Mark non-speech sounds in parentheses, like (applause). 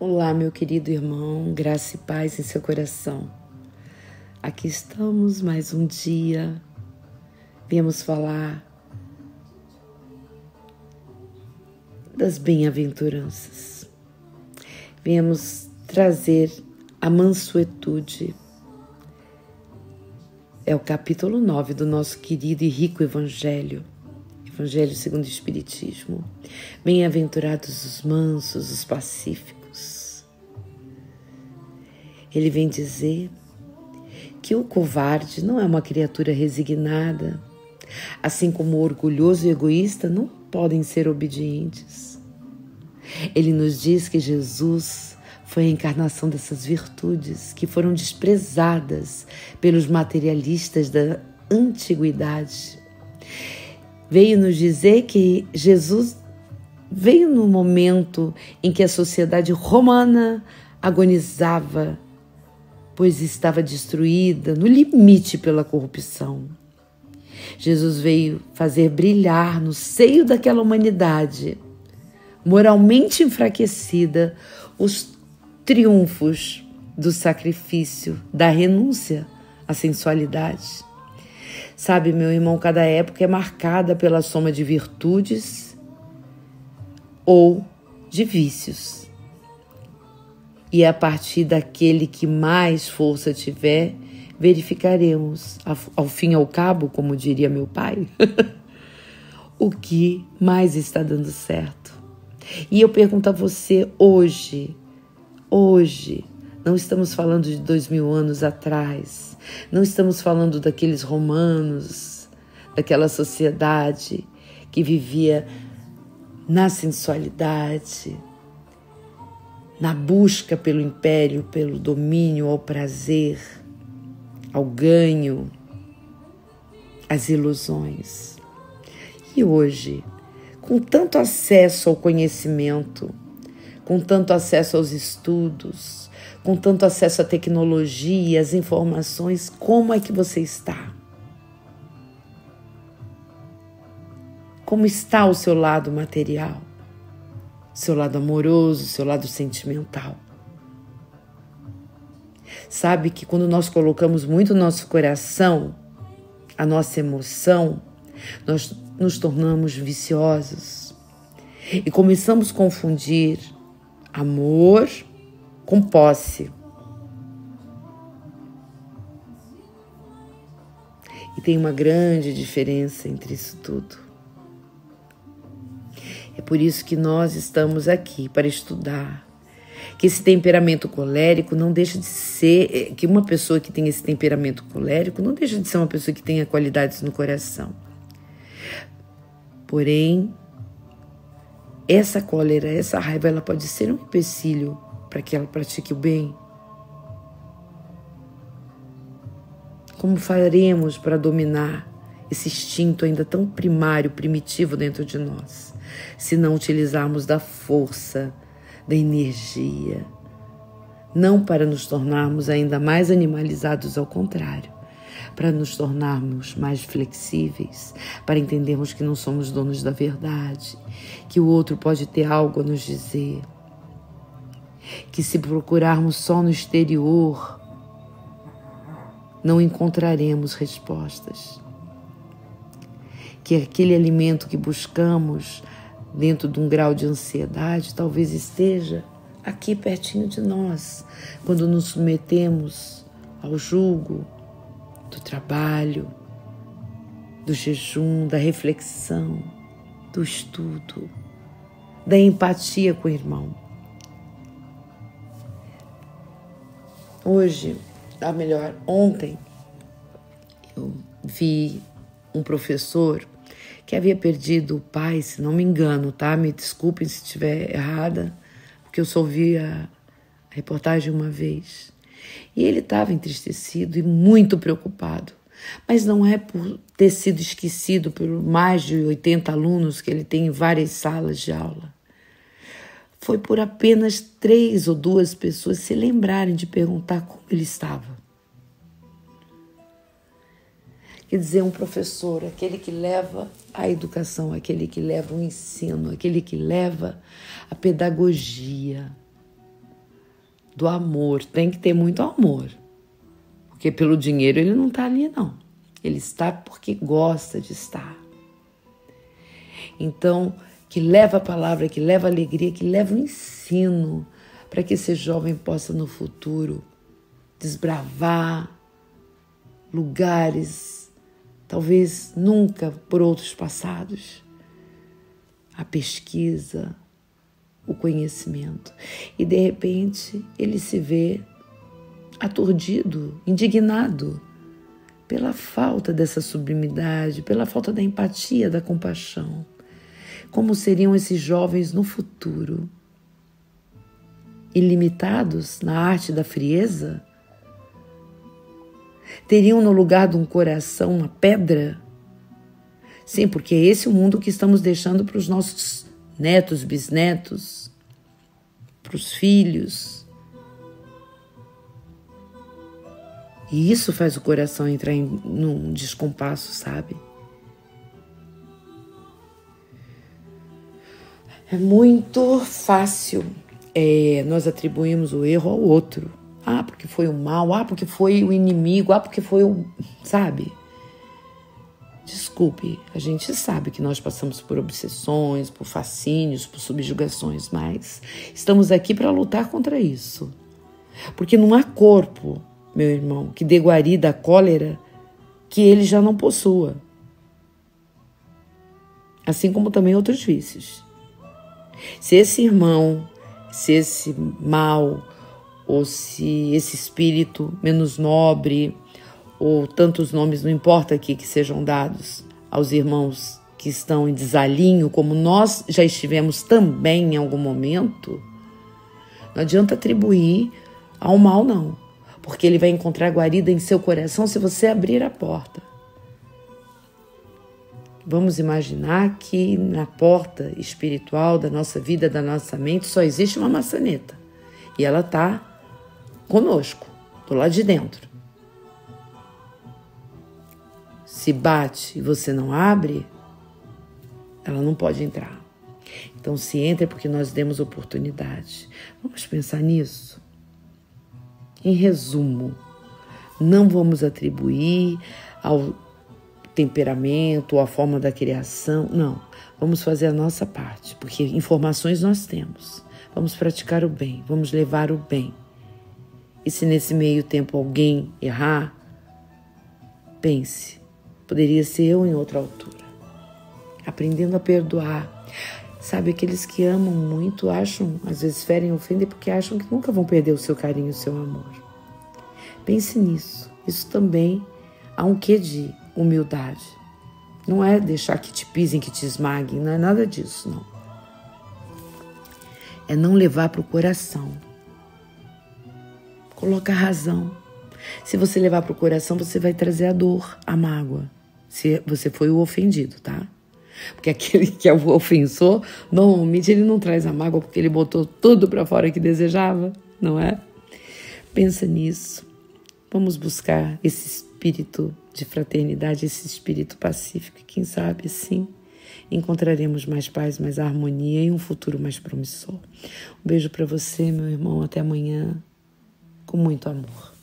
Olá, meu querido irmão, graça e paz em seu coração. Aqui estamos mais um dia. Viemos falar das bem-aventuranças. Viemos trazer a mansuetude. É o capítulo 9 do nosso querido e rico Evangelho. Evangelho segundo o Espiritismo. Bem-aventurados os mansos, os pacíficos ele vem dizer que o covarde não é uma criatura resignada, assim como o orgulhoso e egoísta não podem ser obedientes. Ele nos diz que Jesus foi a encarnação dessas virtudes que foram desprezadas pelos materialistas da antiguidade. Veio nos dizer que Jesus veio no momento em que a sociedade romana agonizava pois estava destruída no limite pela corrupção. Jesus veio fazer brilhar no seio daquela humanidade, moralmente enfraquecida, os triunfos do sacrifício, da renúncia à sensualidade. Sabe, meu irmão, cada época é marcada pela soma de virtudes ou de vícios. E a partir daquele que mais força tiver, verificaremos, ao fim e ao cabo, como diria meu pai, (laughs) o que mais está dando certo. E eu pergunto a você hoje, hoje, não estamos falando de dois mil anos atrás, não estamos falando daqueles romanos, daquela sociedade que vivia na sensualidade, na busca pelo império, pelo domínio, ao prazer, ao ganho, às ilusões. E hoje, com tanto acesso ao conhecimento, com tanto acesso aos estudos, com tanto acesso à tecnologia, às informações, como é que você está? Como está o seu lado material? Seu lado amoroso, seu lado sentimental. Sabe que quando nós colocamos muito no nosso coração, a nossa emoção, nós nos tornamos viciosos e começamos a confundir amor com posse. E tem uma grande diferença entre isso tudo. É por isso que nós estamos aqui para estudar. Que esse temperamento colérico não deixa de ser, é, que uma pessoa que tem esse temperamento colérico não deixa de ser uma pessoa que tenha qualidades no coração. Porém, essa cólera, essa raiva, ela pode ser um empecilho para que ela pratique o bem. Como faremos para dominar esse instinto ainda tão primário, primitivo dentro de nós? se não utilizarmos da força, da energia, não para nos tornarmos ainda mais animalizados, ao contrário, para nos tornarmos mais flexíveis, para entendermos que não somos donos da verdade, que o outro pode ter algo a nos dizer, que se procurarmos só no exterior, não encontraremos respostas. Que aquele alimento que buscamos dentro de um grau de ansiedade, talvez esteja aqui pertinho de nós, quando nos submetemos ao julgo do trabalho, do jejum, da reflexão, do estudo, da empatia com o irmão. Hoje, ou melhor, ontem, eu vi um professor que havia perdido o pai, se não me engano, tá? Me desculpem se estiver errada, porque eu só ouvi a reportagem uma vez. E ele estava entristecido e muito preocupado. Mas não é por ter sido esquecido por mais de 80 alunos que ele tem em várias salas de aula. Foi por apenas três ou duas pessoas se lembrarem de perguntar como ele estava. Quer dizer, um professor, aquele que leva a educação, aquele que leva o ensino, aquele que leva a pedagogia, do amor. Tem que ter muito amor. Porque pelo dinheiro ele não está ali, não. Ele está porque gosta de estar. Então, que leva a palavra, que leva a alegria, que leva o ensino, para que esse jovem possa no futuro desbravar lugares, talvez nunca por outros passados. A pesquisa, o conhecimento. E de repente ele se vê aturdido, indignado pela falta dessa sublimidade, pela falta da empatia, da compaixão. Como seriam esses jovens no futuro? Ilimitados na arte da frieza? Teriam no lugar de um coração uma pedra? Sim, porque é esse o mundo que estamos deixando para os nossos netos, bisnetos, para os filhos. E isso faz o coração entrar em num descompasso, sabe? É muito fácil é, nós atribuímos o erro ao outro. Ah, porque foi o mal, ah, porque foi o inimigo, ah, porque foi o. Sabe? Desculpe, a gente sabe que nós passamos por obsessões, por fascínios, por subjugações, mas estamos aqui para lutar contra isso. Porque não há corpo, meu irmão, que dê guarida à cólera que ele já não possua. Assim como também outros vícios. Se esse irmão, se esse mal, ou se esse espírito menos nobre, ou tantos nomes, não importa aqui que sejam dados aos irmãos que estão em desalinho, como nós já estivemos também em algum momento, não adianta atribuir ao mal, não, porque ele vai encontrar guarida em seu coração se você abrir a porta. Vamos imaginar que na porta espiritual da nossa vida, da nossa mente, só existe uma maçaneta e ela está conosco, do lado de dentro. se bate e você não abre, ela não pode entrar. Então, se entra é porque nós demos oportunidade. Vamos pensar nisso? Em resumo, não vamos atribuir ao temperamento ou à forma da criação, não. Vamos fazer a nossa parte, porque informações nós temos. Vamos praticar o bem, vamos levar o bem. E se nesse meio tempo alguém errar, pense Poderia ser eu em outra altura. Aprendendo a perdoar. Sabe, aqueles que amam muito acham, às vezes ferem ofendem porque acham que nunca vão perder o seu carinho, o seu amor. Pense nisso. Isso também há um quê de humildade. Não é deixar que te pisem, que te esmaguem, não é nada disso, não. É não levar para o coração. Coloca a razão. Se você levar para o coração, você vai trazer a dor, a mágoa se você foi o ofendido, tá? Porque aquele (laughs) que é o ofensor, normalmente ele não traz a mágoa porque ele botou tudo para fora que desejava, não é? Pensa nisso. Vamos buscar esse espírito de fraternidade, esse espírito pacífico. Quem sabe assim encontraremos mais paz, mais harmonia e um futuro mais promissor. Um beijo para você, meu irmão. Até amanhã, com muito amor.